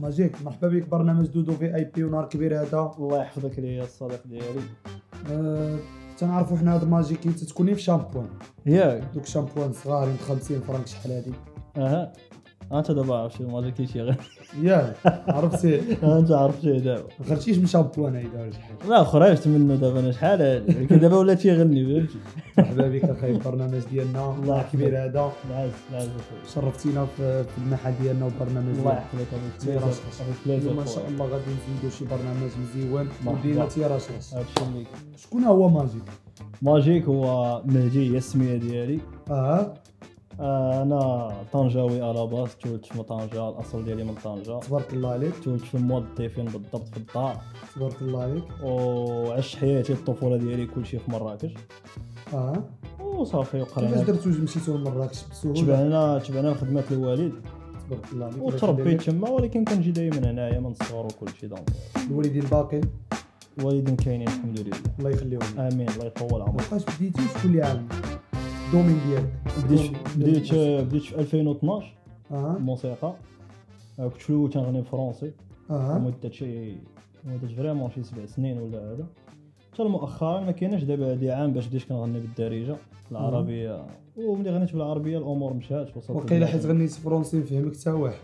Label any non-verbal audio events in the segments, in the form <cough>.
ماجيك مرحبا بك برنامج دودو في آي بي ونهار كبير هذا. الله يحفظك ليا الصديق ديالي. أه تنعرفوا حنا هاد ماجيك تتكوني في شامبوان. ياك. دوك شامبوان صغارين 50 فرنك شحال هادي. أها. أنت دابا عرفت شنو ما كيشي غير. ياك عرفتي <laughs> أنت عرفت شي دابا. ما خرجتيش من شامبوان هيدا ولا شحال لا خرجت منه دابا أنا شحال ولكن دابا ولا تيغني فهمتي؟ مرحبا بك أخي البرنامج ديالنا. الله. كبير هذا العز العز شرفتينا في المحل ديالنا وبرنامج الله يحفظك. ان شاء الله غادي نزيدو شي برنامج مزيون. ودينا تيراشرش هادشي اللي شكون هو ماجيك؟ ماجيك هو مهدي هي السميه ديالي. آه. أنا طنجاوي à la base تولدت في طنجة الأصل ديالي من طنجة. تبارك الله عليك. تولدت في الموظفين بالضبط في الدار. تبارك الله عليك. وعشت حياتي الطفولة ديالي كلشي في مراكش. آه. وصافي كيفاش وقرينا درتو مشيتو لمراكش بسهولة؟ تبعنا تبعنا لخدمه الوالد تبارك الله عليك. وتربيت تما ولكن كنجي دائما هنايا من الصغر وكل شيء donc. الوالدين باقي؟ الوالدين كاينين الحمد لله. الله يخليهم. آمين الله يطول عمرك. واش بديتي؟ شكون اللي عاون ال domaine ديالك بديت بديت ديالك. بديت في 2012 آه الموسيقى. آه، كنت في الأول تنغني français مدة شي مدة vraiment شي سبع سنين ولا هذا. حتى مؤخرا ما كايناش دابا هادي عام باش بديت كنغني بالدارجة العربية. وملي غنيت بالعربية الأمور مشات وصلت للبلاد. حيت غنيت français نفهمك حتى واحد.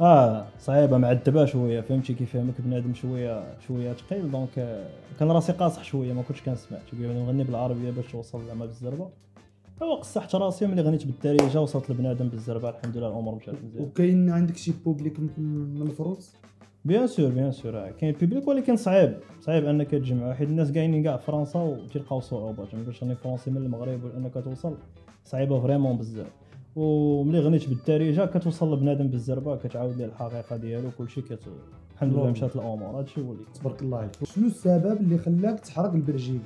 آه صعيبة معذبة شوية. فهمتي كيفهمك بنادم شوية شوية ثقيل donc آه، كان راسي قاصح شوية ما كنتش كنسمع. تقول لي نغني بالعربية باش توصل زعما بالزربة. ايوا قصحت راسي ملي غنيت بالدارجة وصلت لبنادم بالزربة الحمد لله الأمور مشات مزيان. وكاين عندك شي public الفرنس bien sûr bien sûr آه، كاين public ولكن صعيب. صعيب أنك تجمع حيت الناس كاينين كاع في فرنسا وتلقاو صعوبات ما نقولش راني français من المغرب وأنك توصل صعيبة vraiment بزاف. وملي غنيت بالدارجة كتوصل لبنادم بالزربة كتعاود ليه الحقيقة ديالو كلشي كت الحمد لله. مشات الأمور. هادشي هو اللي تبارك الله. عليك شنو السبب اللي خلاك تحرق لبلجيكا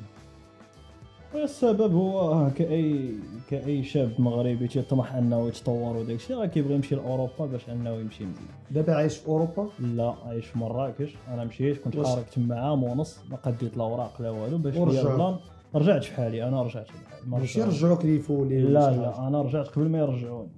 والسبب هو كاي كأي شاب مغربي تيطمح أنه يتطور وداك الشيء راه كيبغي يمشي لأوروبا باش أنه يمشي مزيان. دابا عايش في أوروبا؟ لا عايش في مراكش. أنا مشيت كنت حارق تما عام ونص ما قديت لا أوراق لا والو باش ال plan رجعت في حالي أنا رجعت في حالي. ما ماشي. رجعوك refoulé لا لا. أنا رجعت قبل ما يرجعوني.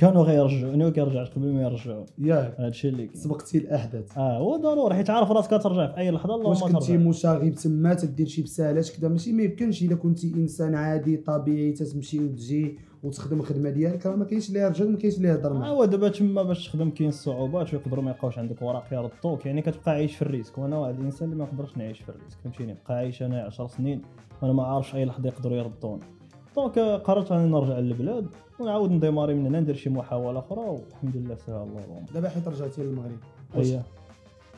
كانوا غيرجعوني وكرجعت قبل ما يرجعوني ياك. هادشي اللي كاين. سبقتي الاحداث آه هو ضروري حيت عارف راسك ترجع في أي لحظة واش اللهم كنتي مشاغب تما تدير شي بسالات كذا ماشي ما يمكنش. إلا كنتي إنسان عادي طبيعي تتمشي وتجي وتخدم الخدمه ديالك راه ما كاينش اللي يرجع ما كاينش اللي يهضر آه، معاك هو دابا تما باش تخدم كاين الصعوبات ويقدروا ما يبقاوش عندك اوراق يردوك يعني كتبقى عايش في ال risque. وأنا واحد الإنسان اللي ما نقدرش نعيش في الريسك فهمتيني؟ بقى عايش أنا 10 سنين وأنا ما عارفش أي لحظة يقدروا يردوني donc آه، قررت أني نرجع للبلاد ونعاود ن démarrer من هنا ندير شي محاولة أخرى والحمد لله سهل الله الامر دابا حيت رجعتي للمغرب واش هي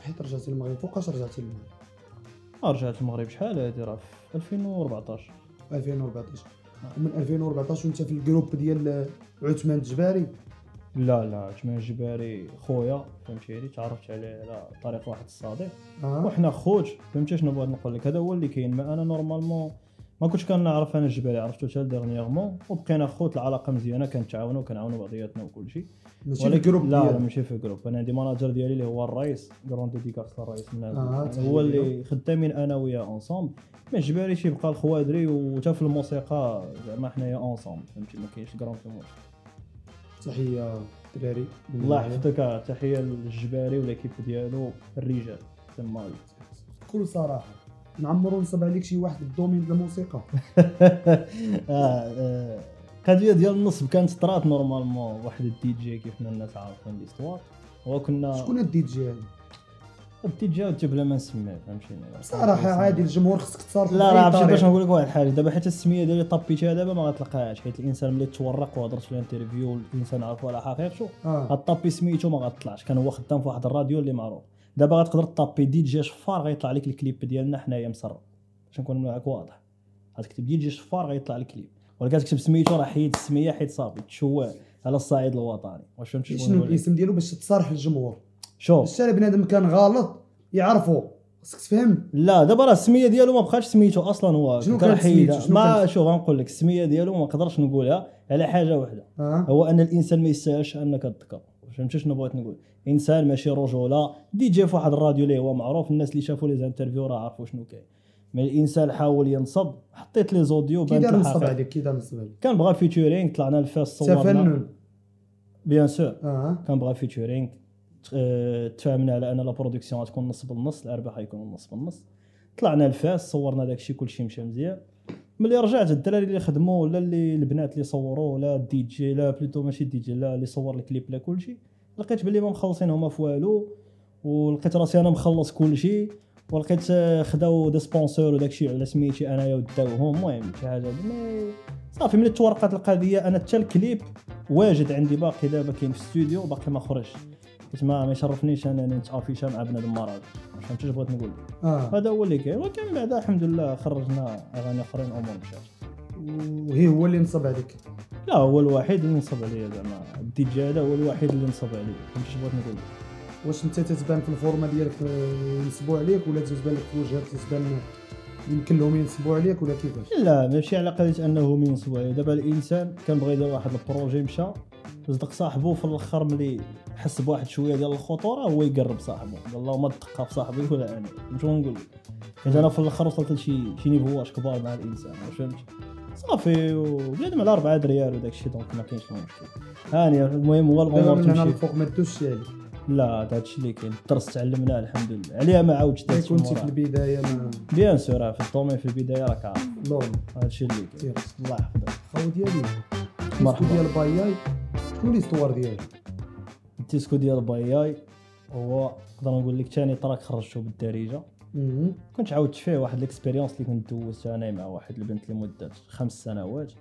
حيت رجعتي للمغرب فوقاش رجعتي للمغرب؟ رجعت المغرب شحال هادي؟ راه في 2014 2014 ومن 2014 وأنت في ال groupe ديال عثمان الجباري؟ لا لا عثمان الجباري خويا فهمتيني تعرفت عليه على طريق واحد الصديق. آه. وحنا خوت فهمتي شنو بغيت نقول لك؟ هذا هو اللي كاين. ما أنا normalement ما كنتش كنعرف أنا الجبالي عرفتو حتى dernièrement وبقينا خوت العلاقة مزيانة كنتعاونوا وكنعاونوا بعضياتنا وكل شيء ماشي في ال groupe لا لا ماشي في groupe أنا عندي manager ديالي اللي هو الرئيس grande dédicace للرئيس من آه، تحية هو. اللي خدامين أنا وياه ensemble mais الجبالي تيبقى الخوادري وتا في الموسيقى زعما حنايا ensemble فهمتي؟ ما كاينش كرون في الموسيقى. تحية دراري. الله يحفظك تحية للجباري و l'équipe ديالو الرجال. تما. بكل صراحة. نعمرو نصب عليك شي واحد بال domaine ديال الموسيقى. <laughs> آه، آه، القضية ديال النصب كانت طرات normalement واحد الدي جي كيف ما الناس عارفين l'histoire هو كنا شكون الدي جي هذا الدي جي هادشي بلا ما نسميه فهمتيني؟ صراحة عادي الجمهور خصك تصارف لا راه عرفتي باش نقول لك واحد الحاجة دابا حيت السمية ديالي tapيتها دابا ما غتلقاهاش حيت الإنسان ملي تورق وهضرت في ال interview الإنسان عرفو على حقيقته آه. غ taper سميتو ما غتطلعش كان هو خدام في واحد الراديو اللي معروف. دابا غتقدر taper DJ شفار غيطلع لك الكليب ديالنا حنايا مسرب باش نكون معاك واضح. غتكتب دي جي شفار غيطلع لك الكليب. ولا كتكتب سميتو راه حيد السميه حيت صافي. تشوه على الصعيد الوطني. واش فهمتي شنو؟ الاسم ديالو باش تصارح الجمهور؟ شوف. باش حتى بنادم كان غلط يعرفوا خصك تفهم. لا دابا راه السمية ديالو ما بقاش سميتو أصلا. هو شنو كان؟ شنو ما؟ شوف غنقول لك. السمية ديالو ما نقدرش نقولها على حاجة واحدة آه. هو أن الإنسان ما يستاهلش أنك تذكر. فهمتي شنو بغيت نقول إنسان ماشي رجوله دي جي في واحد الراديو اللي هو معروف الناس اللي شافوا les interviews راه عرفوا شنو كاين. mais الإنسان حاول ينصب حطيت les audios كي دار نصب عليك؟ كي دار نصب عليك؟ كان بغى featuring طلعنا الفاس صورنا. تفنن bien sûr آه. كان بغى featuring آه، تفاهمنا على أن la production غتكون نص بالنص الأرباح غيكونوا نص بالنص طلعنا الفاس صورنا داكشي كلشي مشى مزيان. ملي رجعت الدراري اللي خدموا ولا اللي البنات اللي صوروا ولا الدي جي لا plutôt ماشي الدي جي لا اللي صور الكليب لا كلشي. لقيت بلي ما مخلصين هما في والو ولقيت راسي أنا مخلص كلشي ولقيت آه، خداو des sponsors وداكشي على سميتي انايا وداوهم المهم شي حاجة mais صافي ملي تورقات القضية أنا حتى الكليب واجد عندي باقي دابا كاين في الاستوديو باقي ما خرجش. قلت ما يشرفنيش انني نت afficha مع بنادم مرض. ما فهمتش بغيت نقول؟ آه. هذا هو اللي كاين. ولكن بعدا الحمد لله خرجنا أغاني أخرين امور مشات وهي هو اللي نصب عليك؟ لا هو الوحيد اللي نصب عليا زعما. الدي جي هذا هو الوحيد اللي نصب عليا. فهمتش بغيت نقول؟ واش انت تتبان في ال forme ديالك آه، ينصبوا عليك ولا تتبان لك في وجهك تتبان يمكن لهم ينصبوا عليك ولا كيفاش؟ لا ماشي على قضيه انه من ينصبوا عليه دابا الإنسان كان بغى يدير واحد ال projet مشى. صدق صاحبه في الآخر ملي حس بواحد شوية ديال الخطورة هو يقرب صاحبه. قال له ما تدقق في صاحبي ولا أنا. شنو نقول؟ حيت أنا في الآخر وصلت لشي شي niveauات كبار مع الإنسان فهمت صافي وبنادم على 4 ريال وداك الشيء donc ما كاينش المشكل هاني المهم هو الأمور من هنا تمشي. الفوق ما دوزش عليك. لا هذا الشيء اللي كاين. الدرس تعلمناه الحمد لله عليها ما عاودش درت كنتي في البداية ما bien sûr في ال domaine في البداية راك عارف. هذا الشيء اللي كاين. الله يحفظك. خاو ديالي مرحبا. ديال bye bye شنو l'histoire ديالو الديسكو ديال bye bye هو نقدر نقول لك ثاني تراك خرجته بالدارجة. كنت عاودت فيه واحد ال expérience اللي كنت دوزتها أنا مع واحد البنت لمدة خمس سنوات.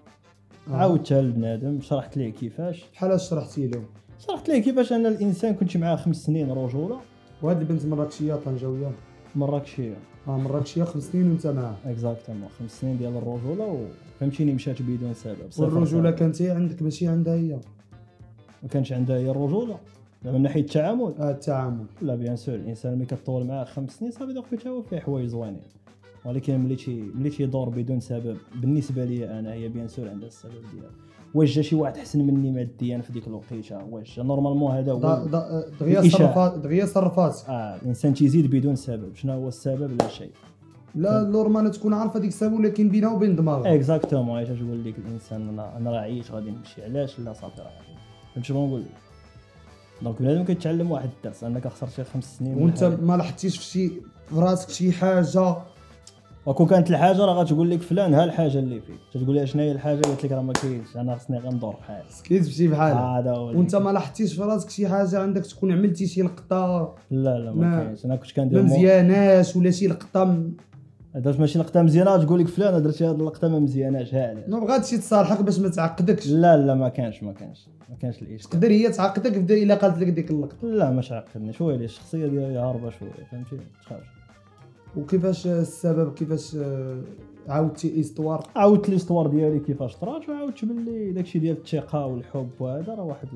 آه. عاودتها لبنادم شرحت ليه كيفاش. بحال شرحتي لهم؟ شرحت ليه كيفاش أن الإنسان كنت معاه خمس سنين رجولة. وهاد البنت مراكشيه طنجاوية؟ مراكشيه آه مراكشيه خمس سنين وأنت معاها. exactement خمس سنين ديال الرجولة وفهمتيني مشات بدون سبب والرجولة. كانت هي عندك ماشي عندها هي. ما كانش عندها هي الرجوله. زعما من ناحية التعامل. آه التعامل. لا bien sûr الإنسان ملي كطول معاه خمس سنين صافي donc كيتهاوى فيه حوايج زوينين. ولكن ملي تي ملي تيدور بدون سبب بالنسبة لي أنا هي bien sûr عندها السبب ديالها. واش جا شي واحد أحسن مني ماديا في ديك الوقيتة؟ واش normalement هذا هو دغيا. صرفات دغيا صرفات. آه الإنسان تيزيد بدون سبب. شنو هو السبب؟ لا شيء. لا normal تكون عارفة ديك السبب ولكن بينها وبين دماغها. exactement علاش تقول لك الإنسان أنا راه عييت غادي نمشي. علاش؟ لا صافي راه فهمت شنو نقول. لك donc بنادم كيتعلم واحد الدرس انك خسرتي خمس سنين وانت. ما لاحظتيش في شي في راسك شي حاجة؟ وكون كانت الحاجة راه غتقول لك فلان ها الحاجة اللي فيك تقول لها شنو هي الحاجة؟ قالت لك راه ما كاينش أنا خصني غير ندور بحالي سكيت بشي بحالها هذا هو وانت. ما لاحظتيش في راسك شي حاجة؟ عندك تكون عملتي شي لقطة؟ لا لا ما ما- كاينش. أنا كنت ما كندير مو- مزياناش ولا شي لقطة؟ درت ماشي لقطه مزيانة تقول لك فلان درتي هذه اللقطه ما مزياناش ها علاش ما بغاتش تصالحك باش ما تعقدكش. لا لا ما كانش ما كانش ما كانش الإشكال. تقدر هي تعقدك بدا إلا قالت لك ديك اللقطة. لا ما عقدني شوية لي الشخصية ديالي هاربه شوية فهمتي؟ تخافش وكيفاش السبب؟ كيفاش عاودتي histoire عاودت l'histoire ديالي كيفاش طرات وعاودت باللي داكشي ديال الثقة والحب وهذا راه واحد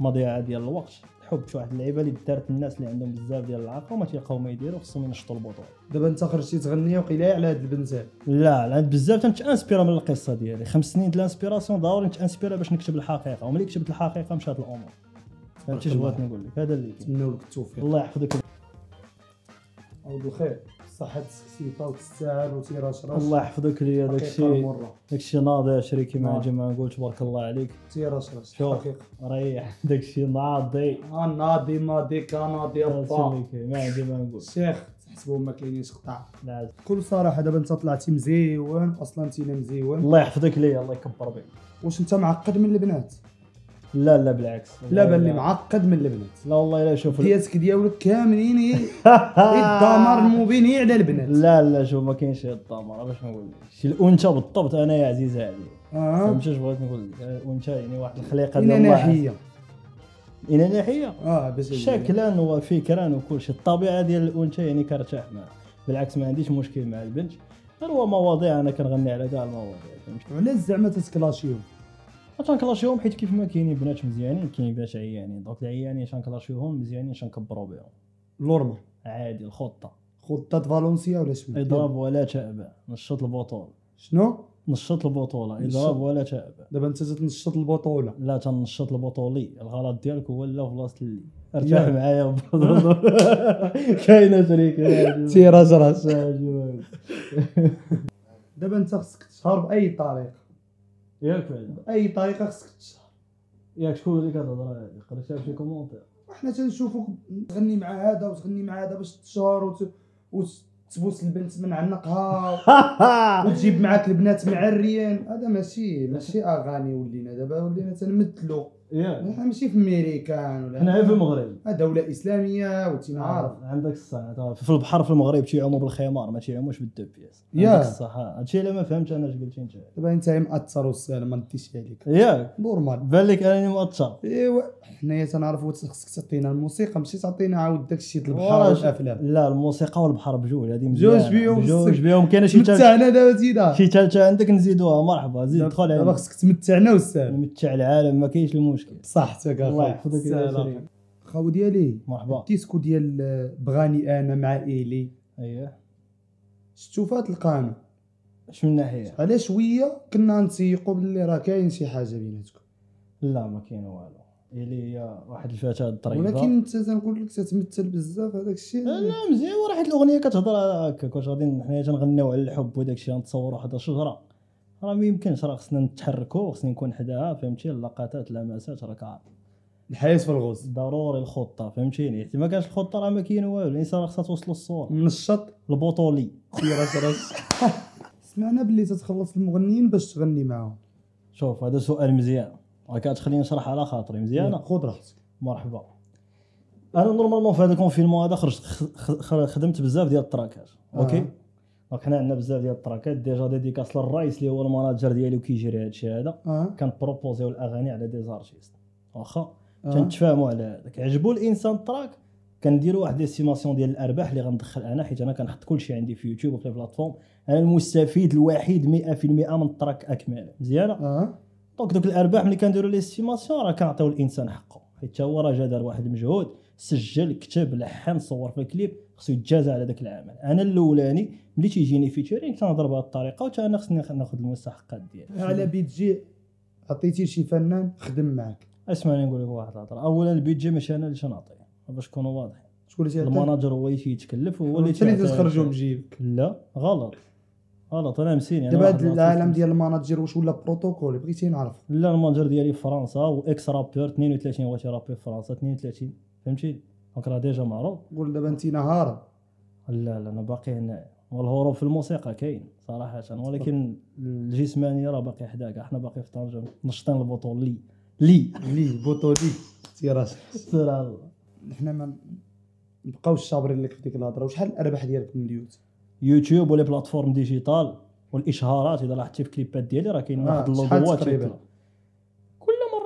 المضيعة ديال الوقت. الحب شي واحد اللعيبة اللي دارت الناس اللي عندهم بزاف ديال العاقة وما تيلقاو ما يديروا خصهم ينشطوا البطولة. دابا انت خرجتي تغني وقيلا على هاد البنت هاد. لا لا بزاف تنت inspira من القصة ديالي. خمس سنين ديال ال inspiration ضروري نت inspira باش نكتب الحقيقة. وملي كتبت الحقيقة مشات الأمور. فهمتي اش بغيت نقول لك. هذا اللي نتمنوا لك التوفيق. الله يحفظك. عاود الخير صحة سكسيطة وتستاهل وتيراش راش الله يحفظك ليا حقيقة داكشي المرة داكشي ناضي شريكي مع نعم. جماعة. نقول تبارك الله عليك. تيراش راش شوف. حقيقة. ريح. <laughs> داكشي ناضي. آه ناضي ماضي كناضي هذا با ما عندي ما نقول الشيخ تحسبهم ما كاينينش قطع. بكل صراحة دابا انت طلعتي مزيون أصلا انت مزيون. الله يحفظك ليا الله يكبر بك واش انت معقد من البنات؟ لا لا بالعكس. لا والله بان لي معقد من البنات لا والله لا شوف ديالك ديالك كاملين <laughs> الدمار المبين هي على البنات لا لا شوف ما كاينش الطامر باش نقول لك شي الأنثى بالضبط أنا يا عزيز علي آه. فهمتي اش بغيت نقول لك؟ الأنثى يعني واحد الخليقة ديال الله ناحية. آه باش شكلا وفكرا وكل شيء. الطبيعة ديال الأنثى يعني كرتاح معها بالعكس ما عنديش مشكل مع البنت. غير هو مواضيع أنا كنغني على كاع المواضيع فهمتي علاش زعما تتكلاشيهم؟ تنكلاشيهم حيت كيف ما كاينين بنات مزيانين كاينين بنات عيانين. دونك العيانين شنكلاشيوهم مزيانين شنكبروا بهم. لورما عادي الخطة. خطة فالونسيا ولا شنو؟ اضرب ولا تأبى. نشط البطولة. شنو؟ نشط البطولة. اضرب ولا تأبى. دابا أنت تنشط البطولة. لا تنشط البطولي. الغلط ديالك هو لا بلاصه اللي. ارتاح معايا. <laughs> كاينة شريك. تيراج راس <laughs> دابا أنت خصك تشهر بأي طريقة بعدا باي طريقة خصك تشهر ياك شكون اللي كتهضر هادي قريتها في شي commentaire. حنا تنشوفوك تغني مع هذا وتغني مع هذا باش تشهر وت... وتبوس البنت من عنقها <laughs> وتجيب معاك البنات معريين هذا ماشي ماشي أغاني ولينا. دابا ولينا تنمثلوا ياك حنا ماشي في ميريكان ولا حنا غير في المغرب؟ آه، دولة إسلامية وتينا عارف عندك الصح في البحر في المغرب تيعوموا بالخمار ما تيعوموش بالدبيس. عندك الصح آه. هادشي اللي ما فهمتش أنا اش قلتي إنت. دابا أنت مأثر والسلام ما رديش عليك. ياك normal. بان لك انني مؤثر إيوا حنايا تنعرفوا خصك تعطينا الموسيقى ماشي تعطينا عاود داكشي د البحر وراج- والأفلام. لا الموسيقى والبحر بجوج هذه بجوج مزيانة. بيهم بجوج خصك. بيهم كاينة شي متعنا دابا تيدا شي ثالثه عندك نزيدوها مرحبا زيد دخل دابا خصك تمتعنا والسلام نمتع العالم ما كاينش المشكل بصحتك الله اخويا يحفظك. يا. خاو ديالي مرحبا. الديسكو ديال بغاني أنا مع إيلي. اييه شفتو فات القانون؟ اش من ناحية؟ على شوية كنا نسيقوا باللي راه كاين شي حاجة بيناتكم؟ لا ما كاين والو. اللي هي واحد الفتاة ظريفه ولكن انت تنقول لك تتمثل بزاف هذاك الشيء. لا مزيان. وراه حيت الأغنية كتهضر على هكاك واش غادي حنا تنغنيو على الحب وداك الشيء نتصوروا واحد الشجره راه ما يمكنش راه خصنا نتحركوا خصني نكون حداها فهمتي؟ اللقطات اللمسات راك عارف الحياة في الغوص. ضروري الخطة فهمتيني؟ حيت ما كانش الخطة راه ما كاين والو. الإنسان راه خصها توصل الصورة من الشط. البطولي. راس راس. <laughs> سمعنا باللي تتخلص المغنيين باش تغني معاهم. شوف هذا سؤال مزيان. راه كتخليني نشرح على خاطري. مزيانه خذ راحتك. مرحبا. أنا normalement في هذا ال confinement هذا خرجت خدمت بزاف ديال التراكات. okay؟ آه. donc حنا عندنا بزاف ديال التراكات. déjà ديديكاس للرئيس اللي هو ال manager ديالي وكيجري هذا الشيء هذا. أه. كان بروبوزيو الأغاني على des artistes واخا. تنتفاهموا على هذاك. عجبو الإنسان ال track. كنديروا واحد ال estimation ديال الأرباح اللي غندخل أنا حيت أنا كنحط كل شيء عندي في يوتيوب وفي ال plateforme. أنا المستفيد الوحيد 100% من ال track أكمل. مزيانه أه. donc دوك الأرباح ملي كنديروا l'estimation راه كنعطيو الإنسان حقه. حيت هو راه جا دار واحد المجهود سجل كتب لحن صور في الكليب. خصو يتجازى على داك العمل. أنا الأولاني ملي تيجيني فيتشرينغ تنهضر بهذه الطريقة وتا أنا خصني ناخذ المستحقات ديالي. على بيتجي عطيتي لشي فنان خدم معك أسمعني نقول لك واحد الهضرة. اولا البيدجي ماشي أنا اللي تنعطيه باش نكونوا واضحين. شكون اللي؟ المناجر هو اللي تيتكلف وهو اللي تخرجوا من جيبك لا غلط. غلط أنا مسيني دابا العاطفة العالم ديال الماناجر واش ولا بروتوكول بغيتي نعرف. لا المانجر ديالي في فرنسا وإكس رابور 32 هو تيرابي في فرنسا 32 فهمتي؟ donc راه déjà معروف. قول دابا انت نهار. لا لا أنا باقي هنا. والهروب في الموسيقى كاين صراحة ولكن الجسمانيه راه باقي حداك. إحنا باقي في طنجة. نشطين البطول. لي لي. لي بوطولي تيراج <laughs> سير على الله. حنا ما نبقاوش صابرين لك في ديك الهضرة. وشحال الأرباح ديالك من اليوت يوتيوب و la plateforme digitale والإشهارات. إذا لاحظتي في كليبات ديالي راه كاين آه، واحد شحال اللوغوات تقريباً؟ تيطلع. كل مره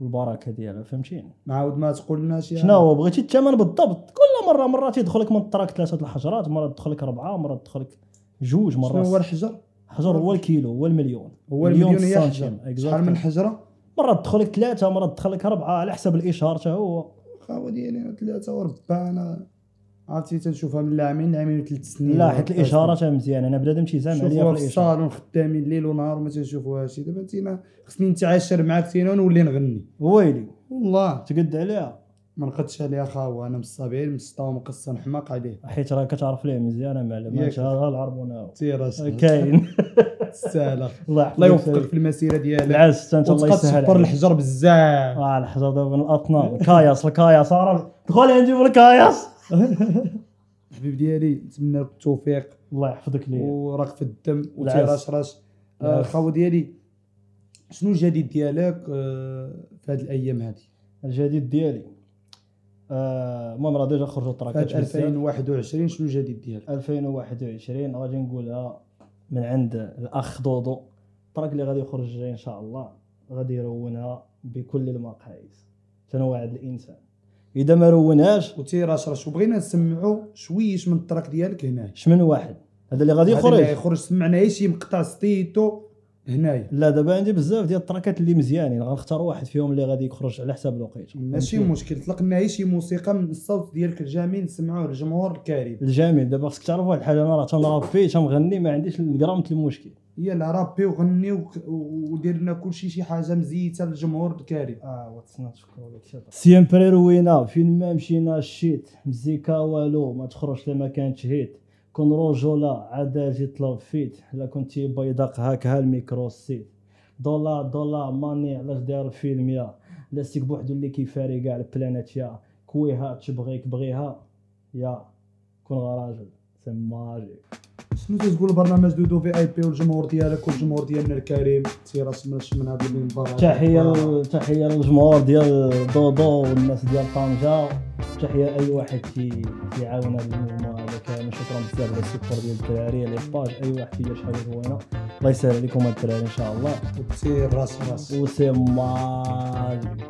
والبركه ديالها فهمتيني؟ معاود ما تقول لنا شي شنو هو بغيتي الثمن بالضبط؟ كل مرة مره تيدخلك من التراك ثلاثة الحجرات مرة تدخلك اربعه مرة تدخلك جوج شنو هو مرات الحجر حجر هو الكيلو هو المليون. هو المليون هي حجر. شحال من. حجرة؟ مرة تدخلك ثلاثة مرة تدخلك اربعه على حسب الإشهار حتى هو. خاوه ديالي ثلاثة وربع أنا عرفتي تنشوفها من العامين العامين وثلاث سنين. لا حيت الاشهارات مزيانة. أنا بنادم تيزعم عليا في الاشهار الصالون خدامين ليل ونهار وما تنشوفوهاش. دابا تينا خصني نتعاشر معاك تينا ونولي نغني. ويلي. والله. تقد عليها. ما نقدش عليها خاوه أنا مصابين مسطا ومقصه نحماق عليه. حيت راه كتعرف ليه مزيانة معلم. هادشي هذا العربونه تيراش كاين. <laughs> تسالى <laughs> الله يوفقك في المسيرة ديالك. العز أنت الله يسهل عليك. الحجر بزاف. آه الحجر دابا من الأطنان. الكاياس الكاياس دخل عندي بالكاياس <laughs> حبيب ديالي نتمنى لك التوفيق. الله يحفظك ليا. ورق في الدم العز. وتيراشراش آه، ديالي شنو الجديد ديالك آه، في هذه الأيام هذه الجديد ديالي آه، المهم راه déjà خرجوا تراكات بزاف 2021 شنو الجديد ديالك؟ 2021 غادي نقولها من عند الأخ دودو. ال track اللي غادي يخرج إن شاء الله غادي يرونها بكل المقاييس. تنوعد الإنسان. إذا ما روناش وتيراشراش وبغينا نسمعوا شويش من ال track ديالك هنايا. شمن واحد. هذا اللي غادي هذا اللي يخرج يخرج. سمعنا شي مقطع ستيتو هنايا. لا دابا عندي بزاف ديال التراكات اللي مزيانين. غنختار واحد فيهم اللي غادي يخرج على حساب الوقيته. ماشي؟ مشكل. طلق لنا شي موسيقى من الصوت ديالك الجميل نسمعوه للجمهور الكريم. الجميل. دابا خصك تعرف واحد الحاجة أنا راه تنرابي تنغني ما عنديش الجرام المشكل. هي لا رابي وغني ودير لنا كلشي شي حاجة مزيتة للجمهور الكريم آه واتسنا شكرا لك siempre روينا فين ما مشينا شيت مزيكا والو ما تخرجش لما كانت هيت. كون رجولا عاد جي طلب فيت لا كنتي بيضاق هاكها الميكرو سيت. دولار دولار ماني علاش داير الفيلم يا؟ لاستيك بوحدو اللي كيفاري كاع البلانات يا. كويها تبغيك بغيها يا. كون غراجل سي ماجيك. شنو تقول البرنامج دودو في اي بي والجمهور ديالك والجمهور ديالنا الكريم تيراس من من هذا المنبر تحية تحية للجمهور ديال دودو والناس ديال طنجة. تحية أي واحد تي تيعاون هذا الموضوع هذا كامل شكرا بزاف على ال support ديال الدراري les pages أي واحد تيدير شي حاجة زوينه الله يسهل عليكم الدراري إن شاء الله. تي راس راس. وسي ماجيك